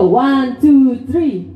One, two, three.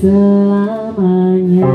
selamanya.